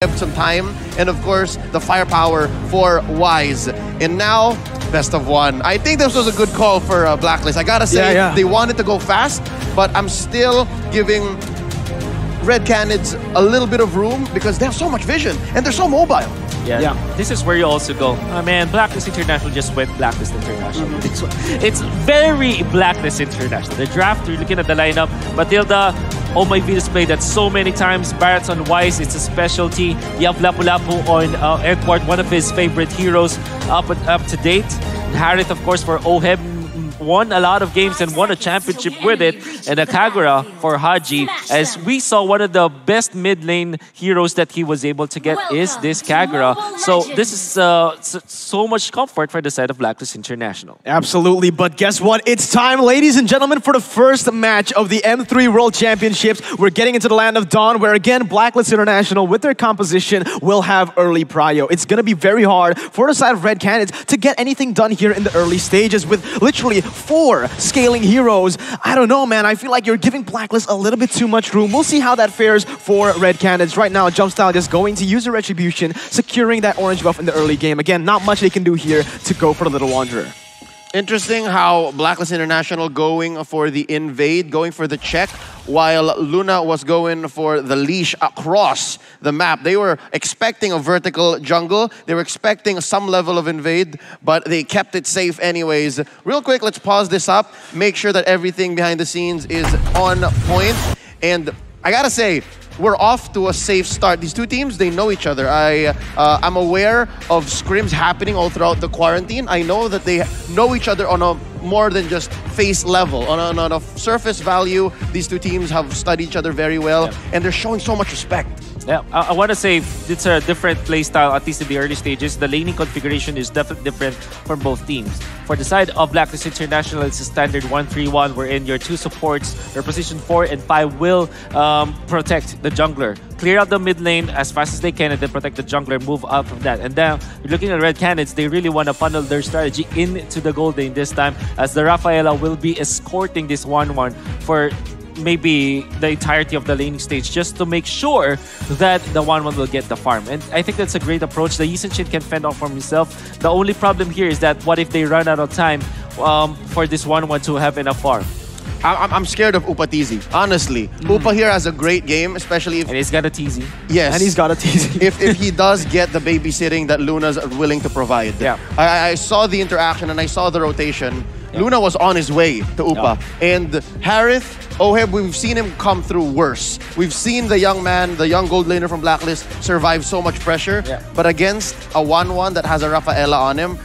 have some time, and of course, the firepower for Wise. And now, best of one. I think this was a good call for uh, Blacklist. I gotta say, Yeah, yeah. they wanted to go fast, but I'm still giving Red Canids a little bit of room because they have so much vision and they're so mobile. Yeah. Yeah. This is where you also go. Oh man, Blacklist International just went Blacklist International. It's, it's very Blacklist International. The draft, you're looking at the lineup. Matilda, oh my Venus played that so many times. Barats on Wise, it's a specialty. You have Lapu Lapu on uh, Edward, one of his favorite heroes up up to date. Harith, of course, for Oheb won a lot of games and won a championship with it. And a Kagura for Haji, as we saw one of the best mid lane heroes that he was able to get is this Kagura. So this is uh, so much comfort for the side of Blacklist International. Absolutely, but guess what? It's time, ladies and gentlemen, for the first match of the M3 World Championships. We're getting into the land of Dawn, where again, Blacklist International, with their composition, will have early prio. It's gonna be very hard for the side of Red Canids to get anything done here in the early stages with literally four scaling heroes. I don't know, man. I feel like you're giving Blacklist a little bit too much room. We'll see how that fares for Red Canids. Right now, Jumpstyle just going to use a Retribution, securing that orange buff in the early game. Again, not much they can do here to go for the Little Wanderer. Interesting how Blacklist International going for the invade, going for the check, while Luna was going for the leash across the map. They were expecting a vertical jungle. They were expecting some level of invade, but they kept it safe anyways. Real quick, let's pause this up, make sure that everything behind the scenes is on point. And I gotta say, we're off to a safe start. These two teams, they know each other. I, uh, I'm aware of scrims happening all throughout the quarantine. I know that they know each other on a more than just face level. On a, on a surface value, these two teams have studied each other very well, Yeah. and they're showing so much respect. Yeah, I, I want to say it's a different playstyle, at least in the early stages. The laning configuration is definitely different for both teams. For the side of Blacklist International, it's a standard 1-3-1 wherein your two supports, your position 4 and 5 will um, protect the jungler. Clear out the mid lane as fast as they can and then protect the jungler, move out from that. And then looking at Red Canids, they really want to funnel their strategy into the gold lane this time as the Rafaela will be escorting this 1-1 for maybe the entirety of the laning stage just to make sure that the 1-1 will get the farm. And I think that's a great approach. The Yisun can fend off for himself. The only problem here is that what if they run out of time um, for this 1-1 to have enough farm? I'm, I'm scared of Upatizi, honestly. Upa here has a great game, especially if, And he's got a TZ. yes. And he's got a teasing. if, if he does get the babysitting that Luna's willing to provide. Yeah. I- I saw the interaction and I saw the rotation. Luna was on his way to Upa. And Harith, Oheb, we've seen him come through worse. We've seen the young man, the young gold laner from Blacklist, survive so much pressure. Yeah. But against a 1-1 that has a Rafaela on him,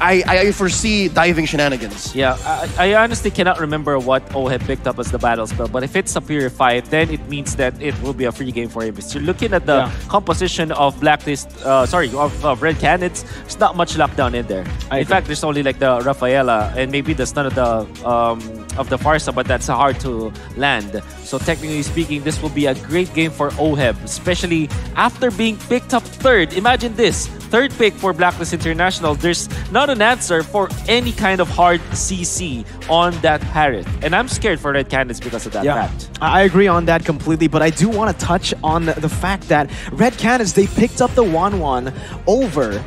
I, I foresee diving shenanigans. Yeah, I, I honestly cannot remember what Oheb picked up as the battle spell, but if it's a purify, then it means that it will be a free game for him. So looking at the Yeah. composition of Blacklist, uh, sorry, of, of Red Canids, there's not much lockdown in there. I in agree. fact, there's only like the Rafaela and maybe the stun of the um, of the Pharsa, but that's hard to land. So technically speaking, this will be a great game for Oheb, especially after being picked up third. Imagine this. Third pick for Blacklist International, there's not an answer for any kind of hard CC on that Harith. And I'm scared for Red Canids because of that fact. I I agree on that completely, but I do want to touch on the fact that Red Canids, they picked up the 1-1 over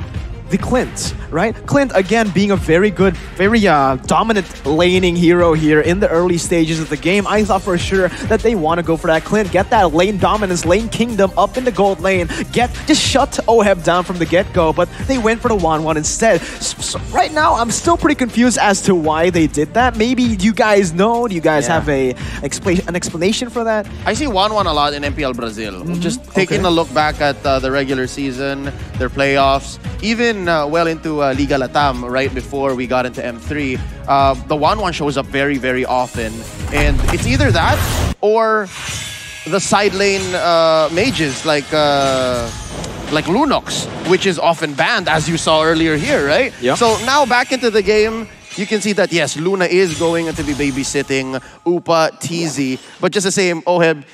the Clint, right? Clint, again, being a very good, very uh, dominant laning hero here in the early stages of the game. I thought for sure that they want to go for that Clint, get that lane dominance, lane kingdom up in the gold lane, get just shut Oheb down from the get-go, but they went for the 1-1 instead. So right now, I'm still pretty confused as to why they did that. Maybe you guys know, do you guys Yeah. have a expla- an explanation for that? I see 1-1 a lot in MPL Brazil. Just taking Okay. a look back at uh, the regular season, their playoffs, even uh, well into uh, Liga Latam right before we got into M3, uh, the 1-1 shows up very, very often. And it's either that or the side lane uh, mages like uh, like Lunox, which is often banned, as you saw earlier here, right? Yeah. So now back into the game, you can see that yes, Luna is going to be babysitting Upa, TZ, but just the same, Oheb,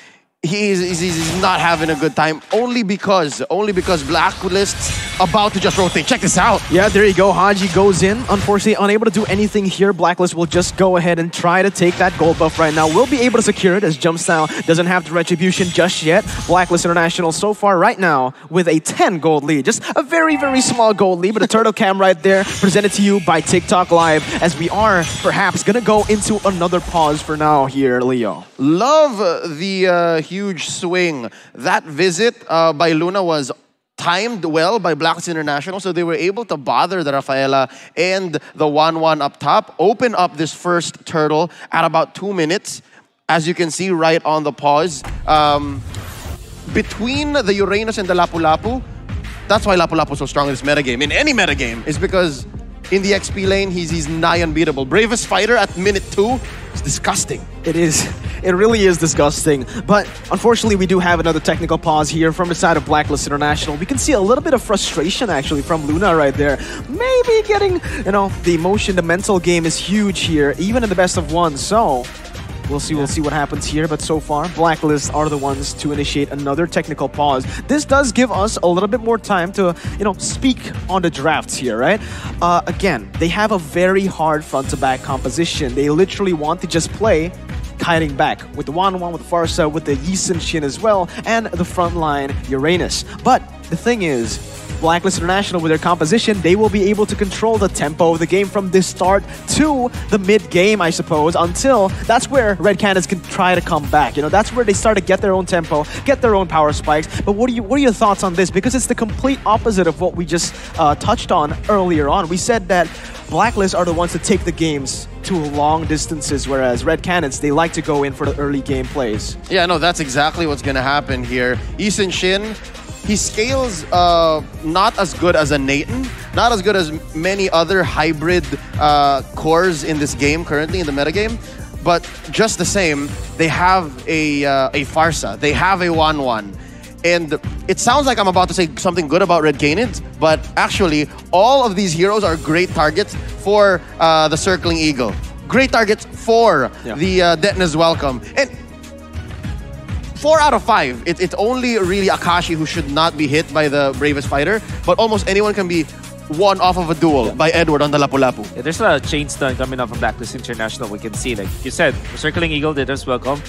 he is he's, he's not having a good time only because only because Blacklist's about to just rotate. Check this out. Yeah, there you go. Haji goes in. Unfortunately, unable to do anything here. Blacklist will just go ahead and try to take that gold buff right now. Will be able to secure it as Jumpstyle doesn't have the retribution just yet. Blacklist International so far right now with a 10 gold lead. Just a very, very small gold lead, but a turtle cam right there presented to you by TikTok Live as we are perhaps going to go into another pause for now here, Leo. Love the uh, huge swing. That visit uh, by Luna was timed well by Blacklist International, so they were able to bother the Rafaela and the 1-1 up top, open up this first turtle at about two minutes, as you can see right on the pause. Um, between the Uranus and the Lapu Lapu, that's why Lapu Lapu is so strong in this metagame, in any metagame, is because in the XP lane, he's, he's nigh unbeatable. Bravest fighter at minute two is disgusting. It is. It really is disgusting. But unfortunately, we do have another technical pause here from the side of Blacklist International. We can see a little bit of frustration actually from Luna right there. Maybe getting, you know, the emotion, the mental game is huge here, even in the best of one. So We'll see. We'll see what happens here. But so far, Blacklist are the ones to initiate another technical pause. This does give us a little bit more time to, you know, speak on the drafts here, right? Uh, again, they have a very hard front-to-back composition. They literally want to just play kiting back with the 1-1, with the Pharsa, with the Yi Sun-shin as well, and the frontline Uranus. But the thing is, Blacklist International with their composition, they will be able to control the tempo of the game from the start to the mid-game, I suppose, until that's where Red Canids can try to come back. You know, that's where they start to get their own tempo, get their own power spikes. But what are, you, what are your thoughts on this? Because it's the complete opposite of what we just uh, touched on earlier on. We said that Blacklist are the ones that take the games to long distances, whereas Red Canids, they like to go in for the early game plays. Yeah, no, that's exactly what's going to happen here. Yi Sun-shin he scales uh, not as good as a Nathan, not as good as many other hybrid uh, cores in this game currently in the metagame. But just the same, they have a, uh, a Pharsa, they have a 1-1. And it sounds like I'm about to say something good about Red Canids, but actually, all of these heroes are great targets for uh, the Circling Eagle. Great targets for yeah. the uh, Detona's Welcome. And four out of five. It, it's only really Akashi who should not be hit by the bravest fighter, but almost anyone can be one off of a duel yeah. by Edward on the Lapu Lapu. Yeah, there's a chain stun coming up from Blacklist International. We can see, like you said, Circling Eagle Detona's Welcome.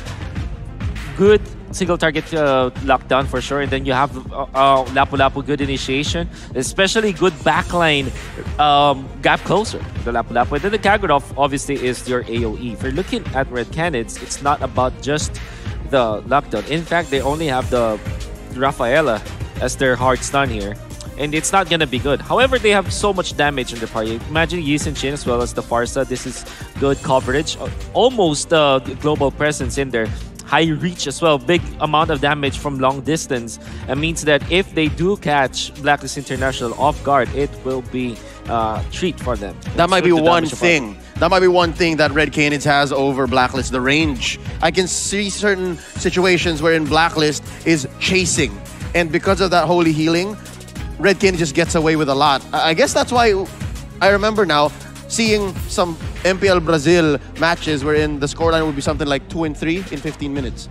Good single target uh, lockdown for sure. And then you have uh, uh, Lapu Lapu good initiation, especially good backline um, gap closer. The Lapu Lapu. And then the Kagura obviously is your AoE. If you're looking at Red Canids, it's not about just the lockdown. In fact, they only have the Rafaela as their hard stun here. And it's not gonna be good. However, they have so much damage in the party. Imagine Yi Sun-shin as well as the Pharsa. This is good coverage. Uh, almost uh, global presence in there high reach as well, big amount of damage from long distance. It means that if they do catch Blacklist International off guard, it will be a uh, treat for them. That might be one thing. That might be one thing that Red Canids has over Blacklist, the range. I can see certain situations wherein Blacklist is chasing. And because of that holy healing, Red Canids just gets away with a lot. I guess that's why I remember now seeing some MPL Brazil matches wherein the scoreline would be something like 2 and 3 in 15 minutes.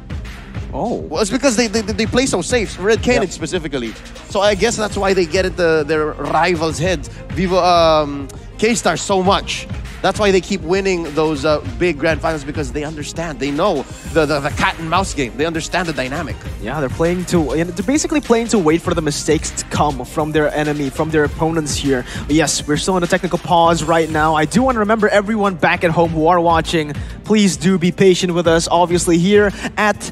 Oh. Well, it's because they, they, they play so safe, Red Canids yep. specifically. So I guess that's why they get into their rivals' heads. Vivo um, K-Star so much. That's why they keep winning those uh, big grand finals because they understand. They know the, the, the, cat and mouse game. They understand the dynamic. Yeah, they're playing to they're basically playing to wait for the mistakes to come from their enemy, from their opponents here. But yes, we're still in a technical pause right now. I do want to remember everyone back at home who are watching, please do be patient with us. Obviously here at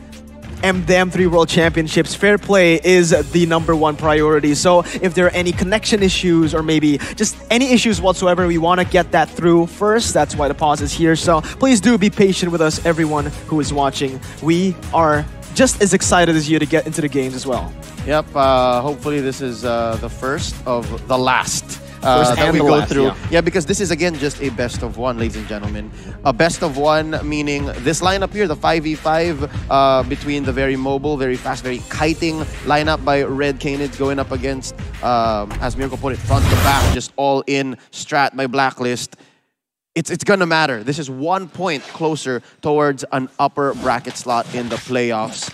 M the M3 World Championships, fair play is the number one priority. So if there are any connection issues or maybe just any issues whatsoever, we want to get that through first. That's why the pause is here. So please do be patient with us, everyone who is watching. We are just as excited as you to get into the games as well. Yep, uh, hopefully this is uh, the first of the last uh, that we go last, through. Yeah. yeah. because this is again just a best of one, ladies and gentlemen. A best of one meaning this lineup here, the 5v5 uh, between the very mobile, very fast, very kiting lineup by Red Canids going up against, um, as Mirko put it, front to back, just all in strat by Blacklist. It's, it's gonna matter. This is one point closer towards an upper bracket slot in the playoffs.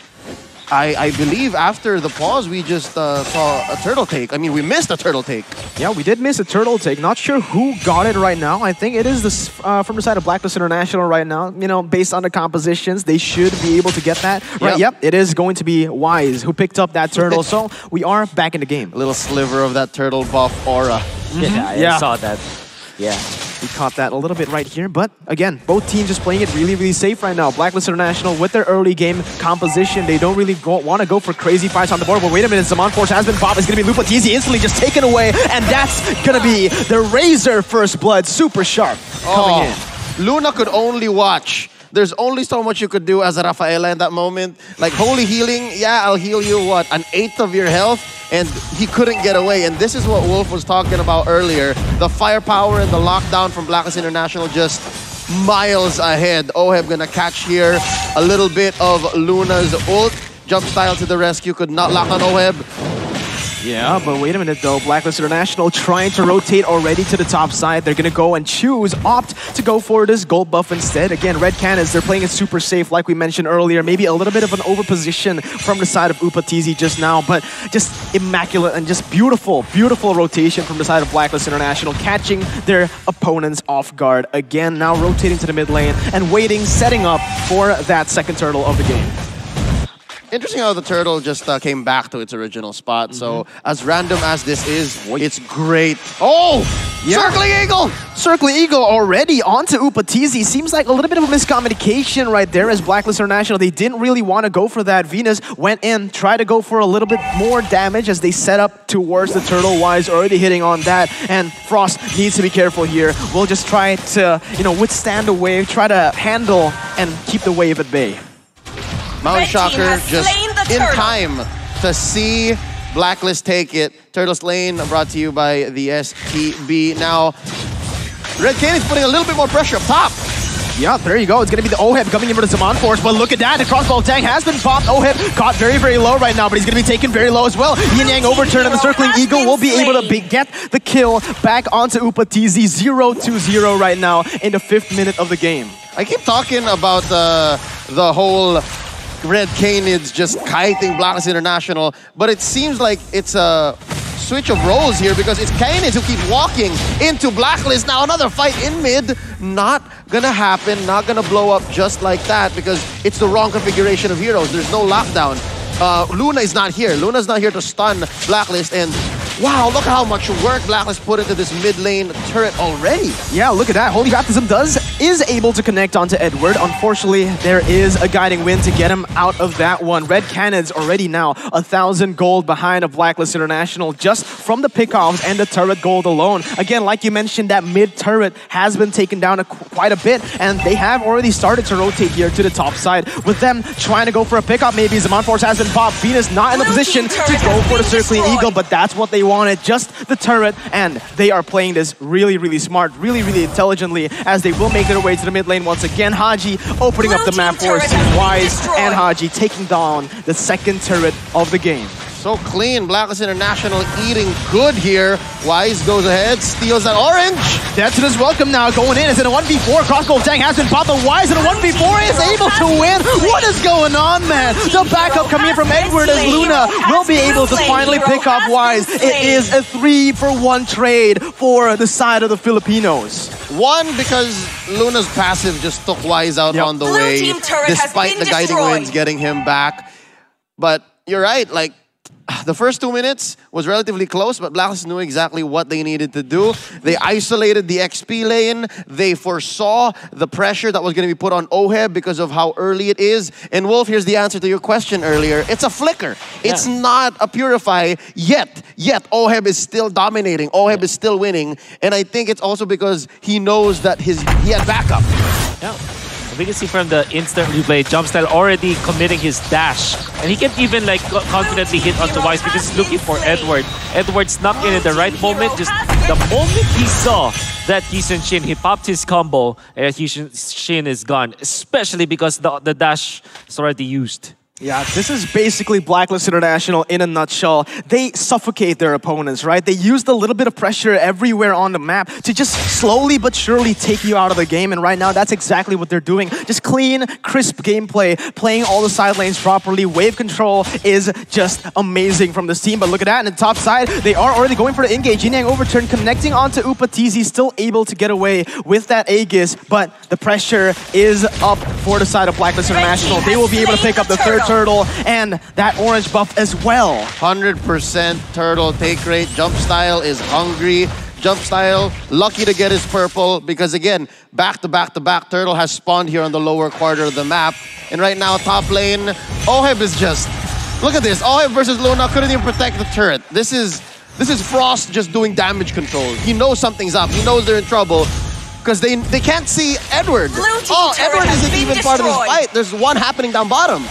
I, I believe after the pause, we just uh, saw a turtle take. I mean, we missed a turtle take. Yeah, we did miss a turtle take. Not sure who got it right now. I think it is this uh, from the side of Blacklist International right now. You know, based on the compositions, they should be able to get that. Right, Yep. yep, it is going to be Wise who picked up that turtle. so we are back in the game. A little sliver of that turtle buff aura. Yeah, I Yeah. saw that. Yeah. We caught that a little bit right here, but again, both teams just playing it really, really safe right now. Blacklist International with their early game composition, they don't really want to go for crazy fights on the board. But wait a minute, Zaman Force has been popped. It's going to be Upatizi instantly just taken away, and that's going to be the Razor First Blood, super sharp, coming oh, in. Oh, Luna could only watch. There's only so much you could do as a Rafaela in that moment. Like holy healing, yeah, I'll heal you what an eighth of your health, and he couldn't get away. And this is what Wolf was talking about earlier: the firepower and the lockdown from Blacklist International just miles ahead. Oheb gonna catch here a little bit of Luna's ult. Jump style to the rescue could not lock on Oheb. Yeah, but wait a minute though. Blacklist International trying to rotate already to the top side. They're gonna go and choose, opt to go for this gold buff instead. Again, Red Canids, they're playing it super safe like we mentioned earlier. Maybe a little bit of an overposition from the side of Upatizi just now, but just immaculate and just beautiful, beautiful rotation from the side of Blacklist International, catching their opponents off guard. Again, now rotating to the mid lane and waiting, setting up for that second turtle of the game. Interesting how the turtle just uh, came back to its original spot. So as random as this is, it's great. Oh, Yeah. circling eagle. Circling Eagle already onto Upatizi. Seems like a little bit of a miscommunication right there as Blacklist International. They didn't really want to go for that. Venus went in, tried to go for a little bit more damage as they set up towards the Turtle Wise, already hitting on that. And Frost needs to be careful here. We'll just try to, you know, withstand the wave, try to handle and keep the wave at bay. Mount Shocker just in time to see Blacklist take it. Turtle Lane brought to you by the STB. Now, Red Canids putting a little bit more pressure up top. Yeah, there you go. It's going to be the Oheb coming in for the Zaman Force, but look at that. The crossbow tank has been popped. Oheb caught very, very low right now, but he's going to be taken very low as well. Yin Yang overturn and the Circling Eagle will be able to be, get the kill back onto Upatizi 0-2-0 right now in the fifth minute of the game. I keep talking about the the whole Red Canids just kiting Blacklist International, but it seems like it's a switch of roles here because it's Canids who keep walking into Blacklist. Now another fight in mid, not gonna happen, not gonna blow up just like that because it's the wrong configuration of heroes. There's no lockdown. Uh, Luna is not here. Luna's not here to stun Blacklist and wow, look how much work Blacklist put into this mid lane turret already. Yeah, look at that. Holy Baptism does is able to connect onto Edward. Unfortunately, there is a guiding wind to get him out of that one. Red Canids already now a thousand gold behind of Blacklist International just from the pickoffs and the turret gold alone. Again, like you mentioned, that mid turret has been taken down a, quite a bit, and they have already started to rotate here to the top side. With them trying to go for a pickup, maybe Zaman Force has been popped. Venus not in the position to go for the circling destroyed. eagle, but that's what they wanted, just the turret, and they are playing this really, really smart, really, really intelligently as they will make their way to the mid lane once again. Haji opening up the map for turret Team has been Wise, and Haji taking down the second turret of the game. So clean. Blacklist International eating good here. Wise goes ahead, steals that orange. Detson is welcome now, going in. It's in a 1v4. Crossbow Tang has been popped, but Wise in a 1v4 is able to win. What is going on, man? The backup coming in from Edward as Luna will be able to finally pick up Wise. It is a three for one trade for the side of the Filipinos. One, because Luna's passive just took Wise out Yep. on the Blue way, team turret has despite the guiding destroyed. winds getting him back. But you're right, like, the first two minutes was relatively close, but Blacklist knew exactly what they needed to do. They isolated the XP lane. They foresaw the pressure that was going to be put on Oheb because of how early it is. And Wolf, here's the answer to your question earlier. It's a flicker. It's Yeah. not a purify yet. Yet Oheb is still dominating. Oheb is still winning. And I think it's also because he knows that his he had backup. Yeah. We can see from the instant replay, Jumpstyle already committing his dash. And he can even like confidently hit onto Wise because he's looking for Edward. Edward snuck in at the right moment. Just the moment he saw that Hyun Shin, he popped his combo and Hyun Shin is gone. Especially because the, the dash is already used. Yeah, this is basically Blacklist International in a nutshell. They suffocate their opponents, right? They use the little bit of pressure everywhere on the map to just slowly but surely take you out of the game. And right now, that's exactly what they're doing. Just clean, crisp gameplay, playing all the side lanes properly. Wave control is just amazing from this team. But look at that, in the top side, they are already going for the engage. Yin Yang overturn, connecting onto Upatizi, still able to get away with that Aegis. But the pressure is up for the side of Blacklist International. They will be able to pick up the third turtle and that orange buff as well. 100% turtle take rate. Jump style is hungry. Jump style, lucky to get his purple because again, back to back to back, Turtle has spawned here on the lower quarter of the map. And right now, top lane, Oheb is just, look at this. Oheb versus Luna couldn't even protect the turret. This is, this is Frost just doing damage control. He knows something's up. He knows they're in trouble because they they can't see Edward. Blue team oh, Edward isn't been even part of this fight. There's one happening down bottom.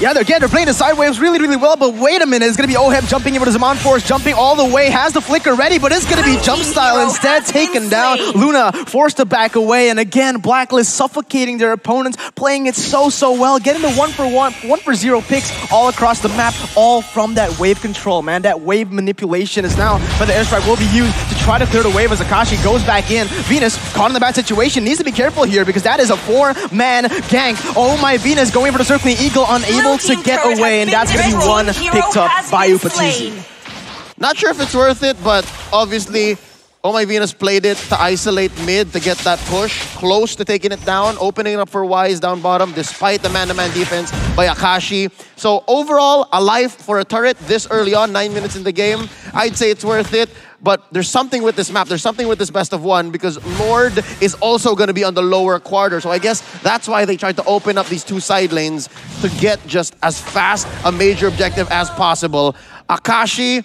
Yeah, they're again, they're playing the side waves really, really well, but wait a minute, it's gonna be Oheb jumping over to Zaman Force, jumping all the way, has the flicker ready, but it's gonna be jump style instead, taken down. Luna forced to back away, and again, Blacklist suffocating their opponents, playing it so, so well, getting the one for one, one for zero picks all across the map, all from that wave control, man. That wave manipulation is now, but the airstrike will be used to try to clear the wave as Akashi goes back in. Venus, caught in the bad situation, needs to be careful here because that is a four-man gank. Oh my, Venus going for the circling eagle, unable Blue to get away, and that's gonna be one picked up by been Upatizi. Not sure if it's worth it, but obviously, Oh My Venus played it to isolate mid to get that push, close to taking it down, opening it up for Wise down bottom, despite the man-to-man defense by Akashi. So overall, a life for a turret this early on, nine minutes in the game. I'd say it's worth it, but there's something with this map. There's something with this best of one because Lord is also going to be on the lower quarter. So I guess that's why they tried to open up these two side lanes to get just as fast a major objective as possible. Akashi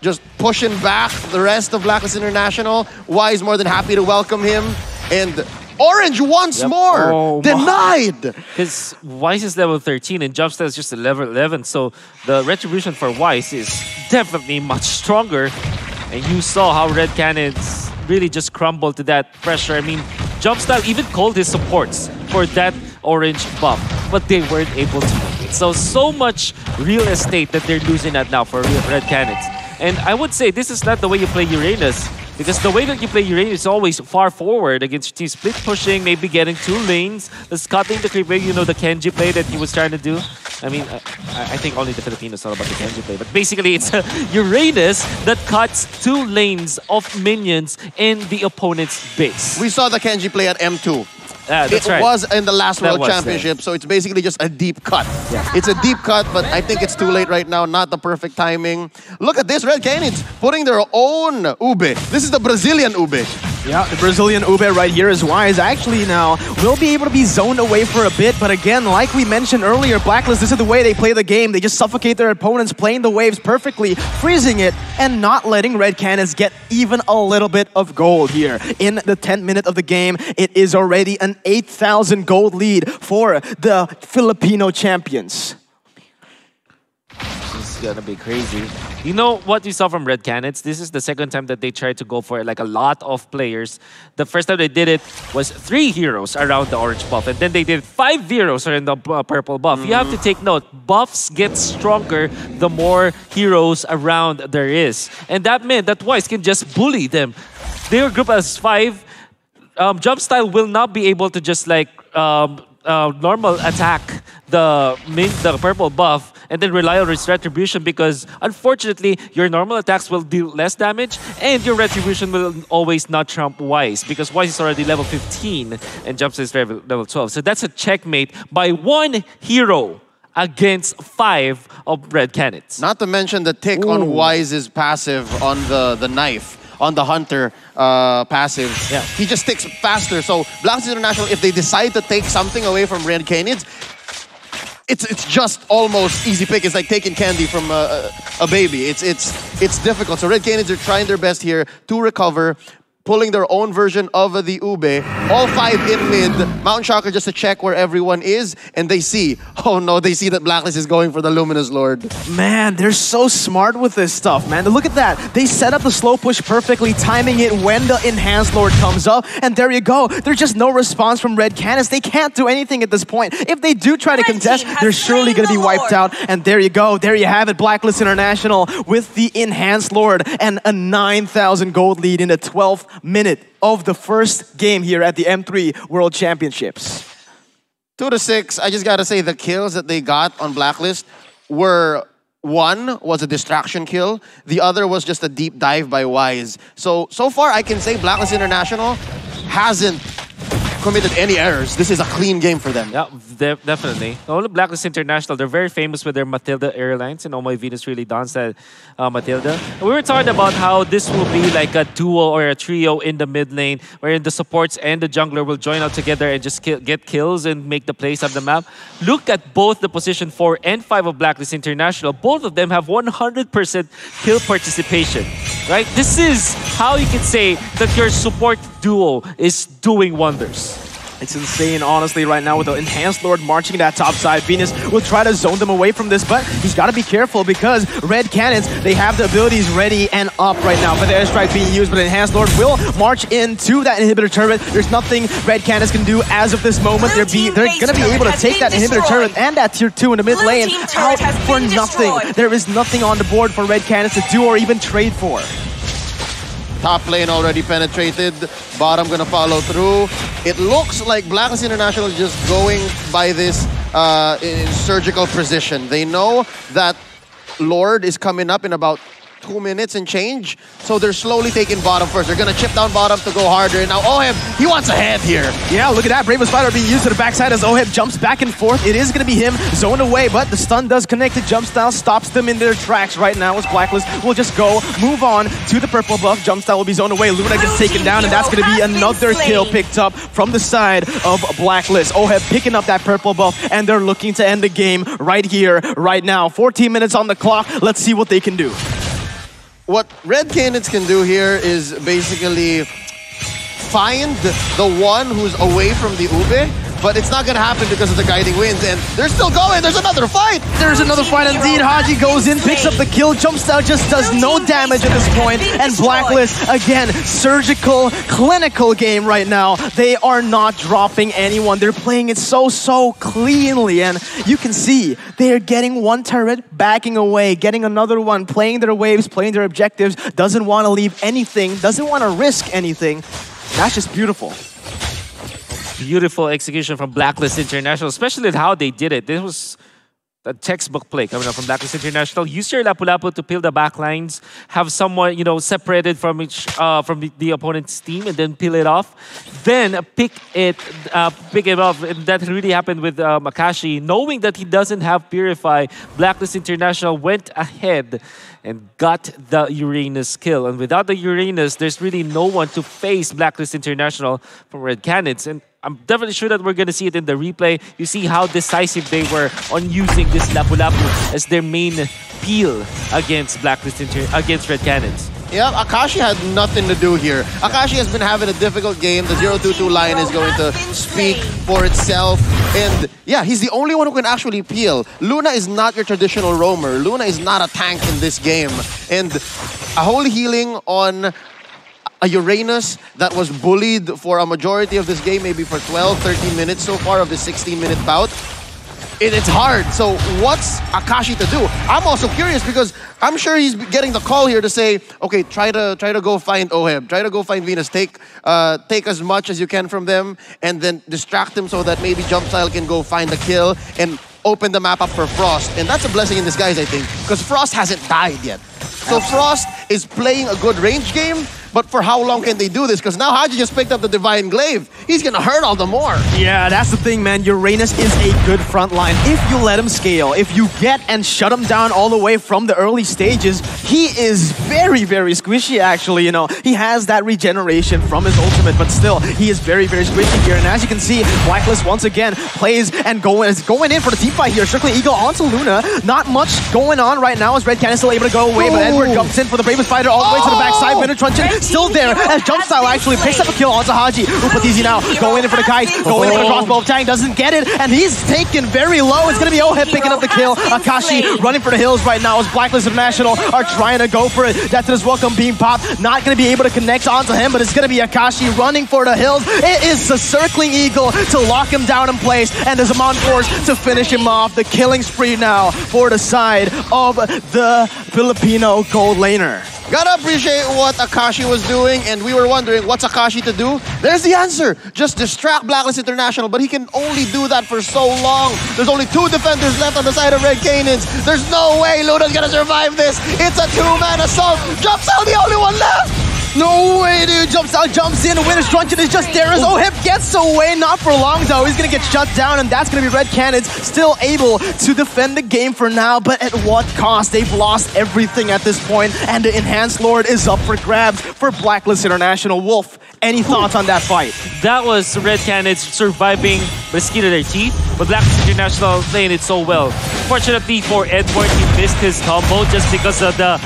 just pushing back the rest of Blacklist International. Wise more than happy to welcome him. And Orange once Yep. more Oh, denied. Because Wise is level 13 and Jumpstyle is just a level 11, so the retribution for Wise is definitely much stronger. And you saw how Red Canids really just crumbled to that pressure. I mean, Jumpstyle even called his supports for that orange buff, but they weren't able to make it. So, so much real estate that they're losing at now for Red Canids. And I would say this is not the way you play Uranus. Because the way that you play Uranus is always far forward against your team. Split pushing, maybe getting two lanes, the cutting the creep, you know, the Kenji play that he was trying to do. I mean, I, I think only the Filipinos know about the Kenji play. But basically, it's uh, Uranus that cuts two lanes of minions in the opponent's base. We saw the Kenji play at M2. Ah, that's it right. was in the last That World was there. Championship, so it's basically just a deep cut. It's a deep cut, but I think it's too late right now, not the perfect timing. Look at this, Red Canids putting their own ube. This is the Brazilian ube. Yeah, the Brazilian ube right here is wise. Actually, now will be able to be zoned away for a bit, but again, like we mentioned earlier, Blacklist, this is the way they play the game. They just suffocate their opponents, playing the waves perfectly, freezing it, and not letting Red Canids get even a little bit of gold here. In the 10th minute of the game, it is already an 8,000 gold lead for the Filipino champions. Is gonna be crazy. You know what you saw from Red Canids? This is the second time that they tried to go for like a lot of players. The first time they did it was three heroes around the orange buff, and then they did five heroes around the purple buff. You have to take note, buffs get stronger the more heroes around there is. And that meant that Wise can just bully them. They were grouped as five, um, jump style will not be able to just like um, uh, normal attack the the purple buff and then rely on its retribution because unfortunately your normal attacks will deal less damage and your retribution will always not trump Wise because Wise is already level 15 and jumps is level, level 12. So that's a checkmate by one hero against five of Red Canids. Not to mention the tick on Wise's passive on the, the knife, on the Hunter uh, passive. Yeah. He just ticks faster. So Blacks International, if they decide to take something away from Red Canids, it's it's just almost easy pick. It's like taking candy from a, a, baby. It's it's it's difficult. So Red Canids are trying their best here to recover. Pulling their own version of the Ube. All five in mid. Mountain Shocker just to check where everyone is, and they see, oh no, they see that Blacklist is going for the Luminous Lord. Man, they're so smart with this stuff, man. Look at that. They set up the slow push perfectly, timing it when the Enhanced Lord comes up, and there you go. There's just no response from Red Canids. They can't do anything at this point. If they do try to Red contest, they're surely going to be wiped Lord. out. And there you go. There you have it. Blacklist International with the Enhanced Lord and a 9,000 gold lead in the 12th minute of the first game here at the M3 World Championships. Two to six. I just gotta say the kills that they got on Blacklist were one was a distraction kill, the other was just a deep dive by Wise. So so far I can say Blacklist International hasn't committed any errors. This is a clean game for them. Yeah, de- definitely. Only Blacklist International, they're very famous with their Matilda Airlines, and Oh My Venus really dons that uh, Matilda. We were talking about how this will be like a duo or a trio in the mid lane, wherein the supports and the jungler will join out together and just kill, get kills and make the plays of the map. Look at both the position 4 and 5 of Blacklist International. Both of them have 100% kill participation, right? This is how you can say that your support duo is doing wonders. It's insane, honestly, right now with the Enhanced Lord marching that top side. Venus will try to zone them away from this, but he's got to be careful because Red Canids, they have the abilities ready and up right now. for the airstrike being used, but Enhanced Lord will march into that inhibitor turret. There's nothing Red Canids can do as of this moment. They're, be, they're going to be able to take that inhibitor destroyed. turret and that tier 2 in the mid Blue lane out for nothing. destroyed. There is nothing on the board for Red Canids to do or even trade for. Top lane already penetrated. Bottom gonna follow through. It looks like Blacklist International is just going by this uh, in surgical precision. They know that Lord is coming up in about two minutes and change, so they're slowly taking bottom first. They're gonna chip down bottom to go harder. And Now Oheb, he wants a head here. Yeah, look at that. Bravest Spider being used to the backside as Oheb jumps back and forth. It is going to be him zoned away, but the stun does connect to jump style, stops them in their tracks right now as Blacklist will just go, move on to the purple buff. Jump style will be zoned away. Luna gets taken down, and that's going to be another kill picked up from the side of Blacklist. Oheb picking up that purple buff, and they're looking to end the game right here, right now. 14 minutes on the clock. Let's see what they can do. What Red Canids can do here is basically find the one who's away from the Ube, but it's not gonna happen because of the guiding winds, and they're still going. There's another fight. There's another fight indeed. Haji goes in, picks up the kill. Jumpstyle just does no damage at this point. And Blacklist, again, surgical, clinical game right now. They are not dropping anyone. They're playing it so, so cleanly. And you can see they are getting one turret, backing away, getting another one, playing their waves, playing their objectives, doesn't want to leave anything, doesn't want to risk anything. That's just beautiful. Beautiful execution from Blacklist International, especially how they did it. This was a textbook play coming up from Blacklist International. Use your Lapu-Lapu to peel the back lines, have someone, you know, separated from each uh, from the, the opponent's team and then peel it off. Then pick it uh, pick it off. And that really happened with uh, Akashi. Knowing that he doesn't have Purify, Blacklist International went ahead and got the Uranus kill. And without the Uranus, there's really no one to face Blacklist International from Red Canids. And I'm definitely sure that we're going to see it in the replay. You see how decisive they were on using this Lapu-Lapu as their main peel against Blacklist Inter- against Red Canids. Yeah, Akashi had nothing to do here. Akashi has been having a difficult game. The 0-2-2 line is going to speak for itself. And yeah, he's the only one who can actually peel. Luna is not your traditional roamer. Luna is not a tank in this game. And a whole healing on a Uranus that was bullied for a majority of this game, maybe for 12, 13 minutes so far of the 16 minute bout. It, it's hard. So what's Akashi to do? I'm also curious because I'm sure he's getting the call here to say, okay, try to try to go find Oheb, try to go find Venus, take uh, take as much as you can from them, and then distract them so that maybe Jump Style can go find the kill and open the map up for Frost. And that's a blessing in disguise, I think, because Frost hasn't died yet. So Frost is playing a good range game, but for how long can they do this? Because now Haji just picked up the Divine Glaive. He's gonna hurt all the more. Yeah, that's the thing, man. Uranus is a good front line. If you let him scale, if you get and shut him down all the way from the early stages, he is very, very squishy, actually. You know, he has that regeneration from his ultimate, but still, he is very, very squishy here. And as you can see, Blacklist once again plays and going, is going in for the team fight here. Circling Eagle onto Luna. Not much going on right now as Red Canids still able to go away, but Edward jumps in for the Bravest Fighter all the way to the backside. Oh! Minute still there as Jump Style actually picks up a kill onto Haji. Upatizi now going in for the kite, going in for the oh. crossbow of Tang, doesn't get it, and he's taken very low. It's gonna be Oheb picking up the kill. Akashi running for the hills right now as Blacklist International are trying to go for it. Detona's Welcome being popped, not gonna be able to connect onto him, but it's gonna be Akashi running for the hills. It is the circling eagle to lock him down in place, and there's a Mount Force to finish him off. The killing spree now for the side of the Filipino gold laner. Gotta appreciate what Akashi was doing, and we were wondering what's Akashi to do. There's the answer. Just distract Blacklist International, but he can only do that for so long. There's only two defenders left on the side of Red Canids. There's no way Luna's gonna survive this. It's a two-man assault. Jumps out the only one left. No way, dude. Jumps out, jumps in. Winner's Truncheon is just there as oh, hip gets away. Not for long, though. He's going to get shut down, and that's going to be Red Canids still able to defend the game for now. But at what cost? They've lost everything at this point, and the Enhanced Lord is up for grabs for Blacklist International. Wolf, any thoughts on that fight? That was Red Canids surviving by skin of their teeth, but Blacklist International playing it so well. Fortunately for Edward, he missed his combo just because of the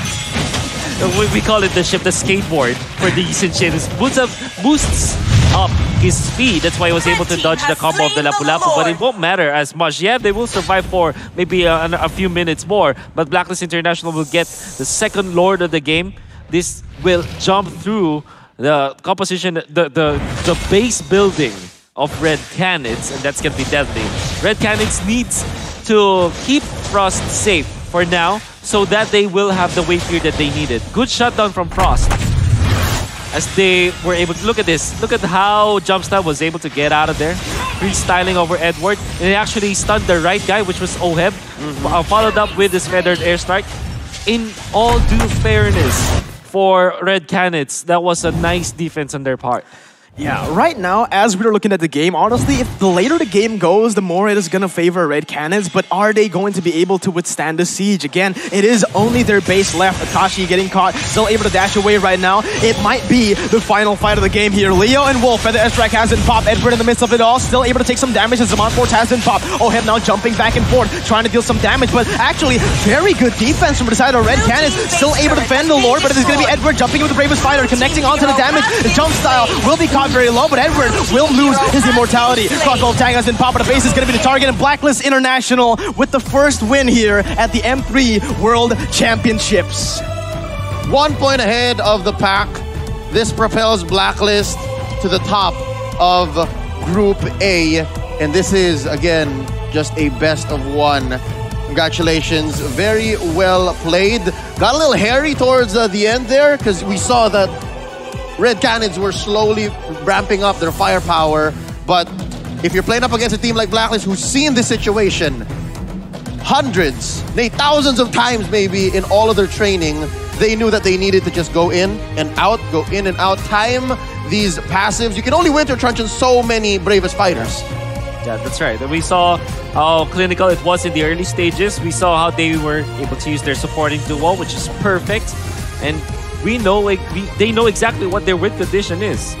Uh, we, we call it the ship, the skateboard for the Sinchins. Boosts up, boosts up his speed. That's why he was able to dodge the combo of the Lapu Lapu. But it won't matter as much. Yeah, they will survive for maybe uh, a, a few minutes more. But Blacklist International will get the second Lord of the game. This will jump through the composition, the, the, the base building of Red Canids, and that's going to be deadly. Red Canids needs to keep Frost safe for now so that they will have the wave clear that they needed. Good shutdown from Frost. As they were able to look at this, look at how Jumpstyle was able to get out of there, freestyling over Edward, and he actually stunned the right guy, which was Oheb, mm -hmm. followed up with this feathered airstrike. In all due fairness for Red Canids, that was a nice defense on their part. Yeah, right now, as we're looking at the game, honestly, if the later the game goes, the more it is going to favor Red Canids, but are they going to be able to withstand the siege? Again, it is only their base left. Akashi getting caught, still able to dash away right now. It might be the final fight of the game here. Leo and Wolf, Feather S-Strike has been popped. Edward in the midst of it all, still able to take some damage as Zaman Force has been popped. Oheb now jumping back and forth, trying to deal some damage, but actually, very good defense from the side of Red Canids. Still able to defend the Lord, but it is going to be Edward jumping with the Bravest Fighter, connecting onto the damage. The jump style will be caught very low, but Edward will lose his immortality. Crossbow Tang has been popping. The base is going to be the target, and Blacklist International with the first win here at the M3 World Championships. One point ahead of the pack. This propels Blacklist to the top of Group A. And this is, again, just a best of one. Congratulations. Very well played. Got a little hairy towards uh, the end there because we saw that Red Canids were slowly ramping up their firepower. But if you're playing up against a team like Blacklist who's seen this situation hundreds, nay, thousands of times maybe in all of their training, they knew that they needed to just go in and out, go in and out, time these passives. You can only winter truncheon so many bravest fighters. Yeah, that's right. We saw how clinical it was in the early stages. We saw how they were able to use their supporting duo, which is perfect. And we know like we, they know exactly what their win condition is.